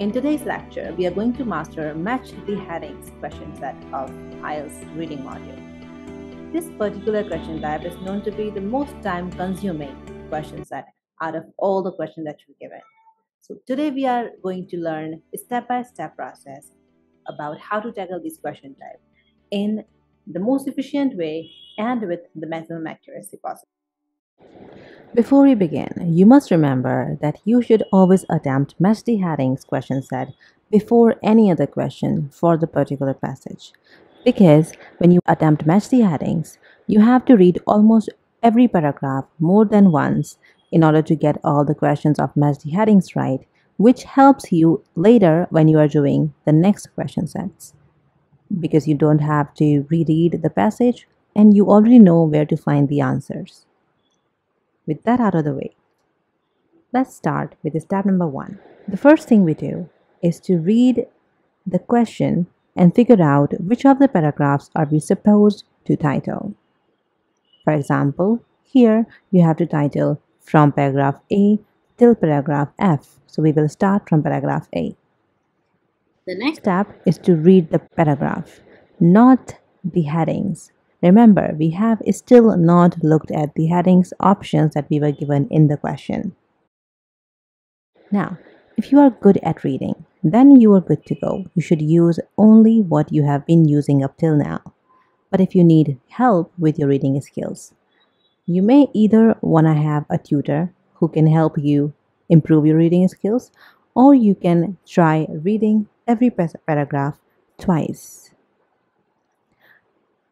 In today's lecture, we are going to master Match the Headings question set of IELTS reading module. This particular question type is known to be the most time consuming question set out of all the questions that you're given. So today we are going to learn a step-by-step process about how to tackle this question type in the most efficient way and with the maximum accuracy possible. Before we begin, you must remember that you should always attempt match the headings question set before any other question for the particular passage. Because when you attempt match the headings, you have to read almost every paragraph more than once in order to get all the questions of match the headings right, which helps you later when you are doing the next question sets. Because you don't have to reread the passage and you already know where to find the answers. With that out of the way, let's start with step number one. The first thing we do is to read the question and figure out which of the paragraphs are we supposed to title. For example, here you have to title from paragraph A till paragraph F. So we will start from paragraph A. The next step is to read the paragraph, not the headings. Remember, we have still not looked at the headings options that we were given in the question. Now, if you are good at reading, then you are good to go. You should use only what you have been using up till now. But if you need help with your reading skills, you may either want to have a tutor who can help you improve your reading skills, or you can try reading every paragraph twice.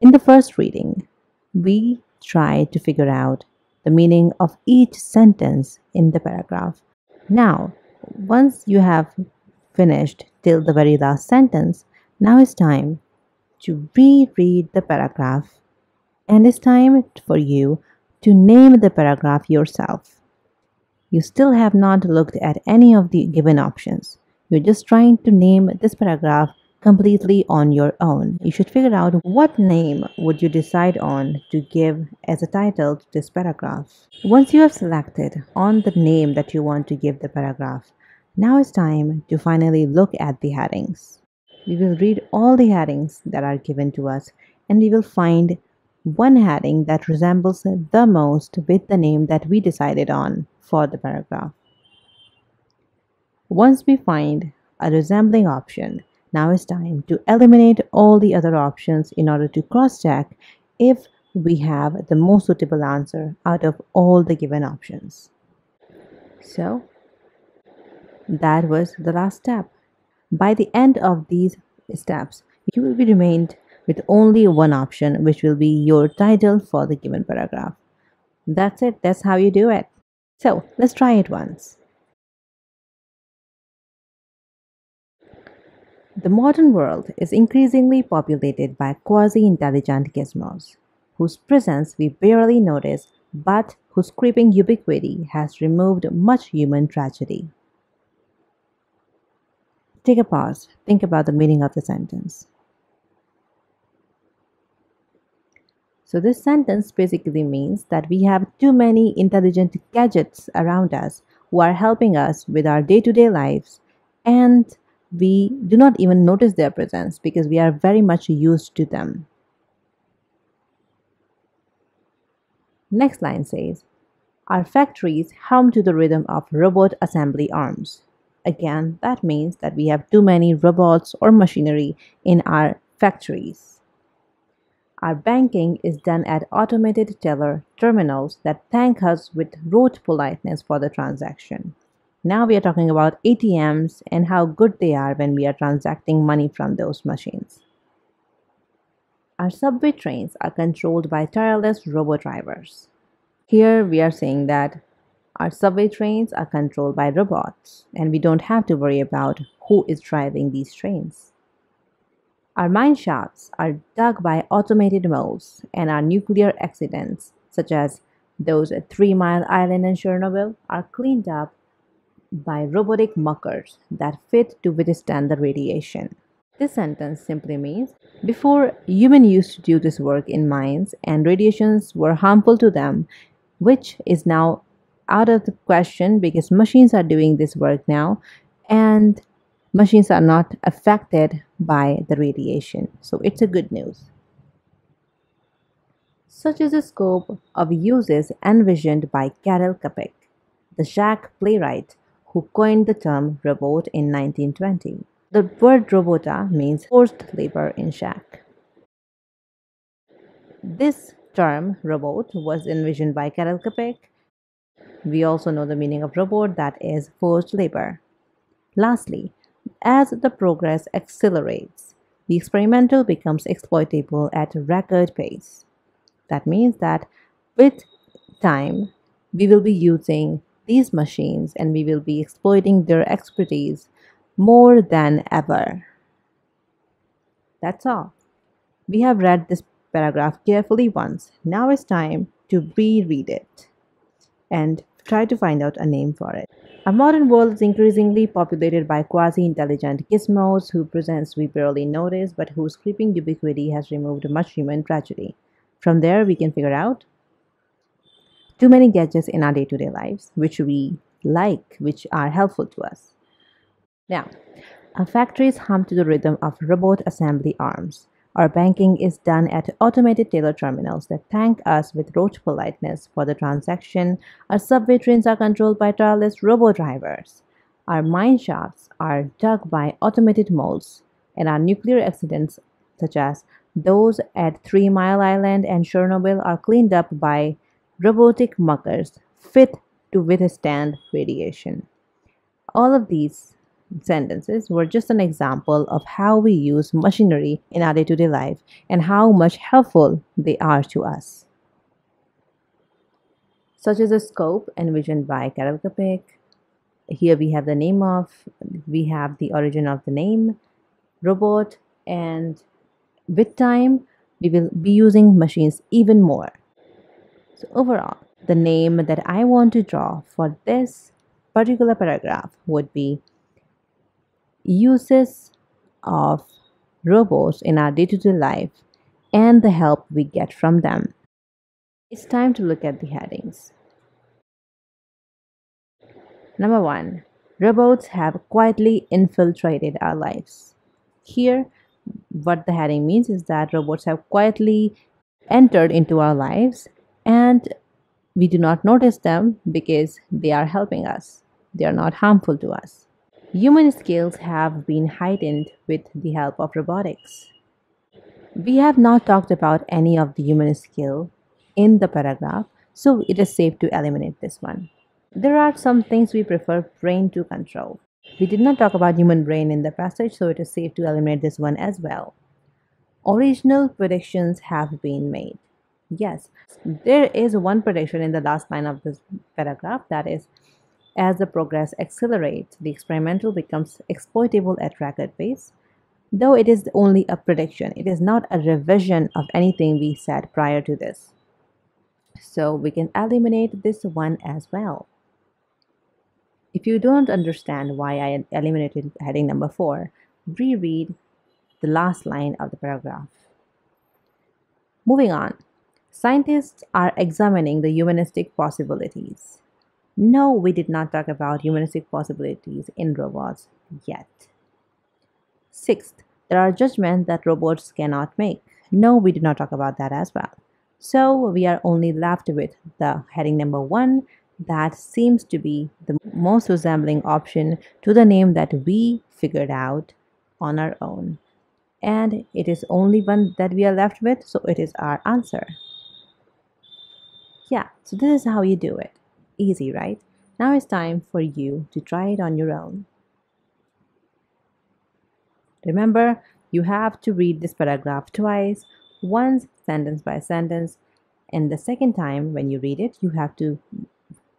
In the first reading, we try to figure out the meaning of each sentence in the paragraph. Now, once you have finished till the very last sentence, now it's time to reread the paragraph and it's time for you to name the paragraph yourself. You still have not looked at any of the given options. You're just trying to name this paragraph completely on your own. You should figure out what name would you decide on to give as a title to this paragraph. Once you have selected on the name that you want to give the paragraph, now it's time to finally look at the headings. We will read all the headings that are given to us and we will find one heading that resembles the most with the name that we decided on for the paragraph. Once we find a resembling option, now it's time to eliminate all the other options in order to cross-check if we have the most suitable answer out of all the given options. So that was the last step. By the end of these steps, you will be remained with only one option which will be your title for the given paragraph. That's it. That's how you do it. So let's try it once. The modern world is increasingly populated by quasi-intelligent gizmos, whose presence we barely notice but whose creeping ubiquity has removed much human tragedy. Take a pause, think about the meaning of the sentence. So, this sentence basically means that we have too many intelligent gadgets around us who are helping us with our day to day lives and we do not even notice their presence because we are very much used to them. Next line says, Our factories hum to the rhythm of robot assembly arms. Again, that means that we have too many robots or machinery in our factories. Our banking is done at automated teller terminals that thank us with rote politeness for the transaction. Now we are talking about ATMs and how good they are when we are transacting money from those machines. Our subway trains are controlled by tireless robo drivers. Here we are saying that our subway trains are controlled by robots and we don't have to worry about who is driving these trains. Our mine shafts are dug by automated mills and our nuclear accidents, such as those at Three Mile Island in Chernobyl, are cleaned up by robotic muckers that fit to withstand the radiation. This sentence simply means before humans used to do this work in mines and radiations were harmful to them, which is now out of the question because machines are doing this work now and machines are not affected by the radiation. So it's a good news. Such is the scope of uses envisioned by Karel Čapek, the Czech playwright who coined the term robot in 1920. The word robota means forced labor in Czech. This term robot was envisioned by Karel Čapek. We also know the meaning of robot that is forced labor. Lastly, as the progress accelerates, the experimental becomes exploitable at record pace. That means that with time, we will be using these machines and we will be exploiting their expertise more than ever. That's all. We have read this paragraph carefully once. Now it's time to reread it and try to find out a name for it. Our modern world is increasingly populated by quasi-intelligent gizmos who presents we barely notice but whose creeping ubiquity has removed much human tragedy. From there we can figure out too many gadgets in our day-to-day lives which we like, which are helpful to us. Now, our factories hum to the rhythm of robot assembly arms. Our banking is done at automated teller terminals that thank us with rote politeness for the transaction. Our subway trains are controlled by tireless robo drivers. Our mine shafts are dug by automated moles, and our nuclear accidents, such as those at Three Mile Island and Chernobyl, are cleaned up by robotic muckers fit to withstand radiation. All of these sentences were just an example of how we use machinery in our day to day life and how much helpful they are to us. Such as the scope envisioned by Karel Čapek. Here we have the name of, we have the origin of the name, robot, and with time we will be using machines even more. So, overall, the name that I want to draw for this particular paragraph would be uses of robots in our day to day life and the help we get from them. It's time to look at the headings. Number one, robots have quietly infiltrated our lives. Here, what the heading means is that robots have quietly entered into our lives and we do not notice them because they are helping us. They are not harmful to us. Human skills have been heightened with the help of robotics. We have not talked about any of the human skill in the paragraph, so it is safe to eliminate this one. There are some things we prefer brain to control. We did not talk about human brain in the passage, so it is safe to eliminate this one as well. Original predictions have been made. Yes, there is one prediction in the last line of this paragraph that is as the progress accelerates, the experimental becomes exploitable at record pace. Though it is only a prediction, it is not a revision of anything we said prior to this. So we can eliminate this one as well. If you don't understand why I eliminated heading number 4, reread the last line of the paragraph. Moving on, scientists are examining the humanistic possibilities. No, we did not talk about humanistic possibilities in robots yet. Sixth, there are judgments that robots cannot make. No, we did not talk about that as well. So we are only left with the heading number one that seems to be the most resembling option to the name that we figured out on our own. And it is only one that we are left with, so it is our answer. Yeah, so this is how you do it. Easy, right? Now it's time for you to try it on your own. Remember, you have to read this paragraph twice, once sentence by sentence, and the second time when you read it, you have to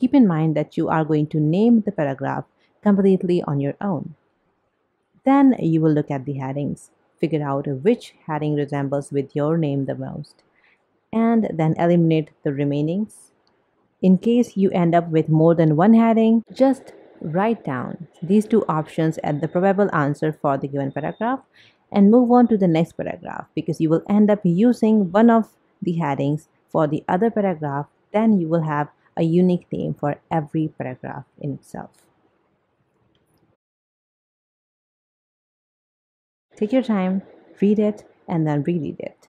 keep in mind that you are going to name the paragraph completely on your own. Then you will look at the headings, figure out which heading resembles with your name the most, and then eliminate the remainings. In case you end up with more than one heading, just write down these two options at the probable answer for the given paragraph and move on to the next paragraph because you will end up using one of the headings for the other paragraph. Then you will have a unique name for every paragraph in itself. Take your time, read it, and then reread it.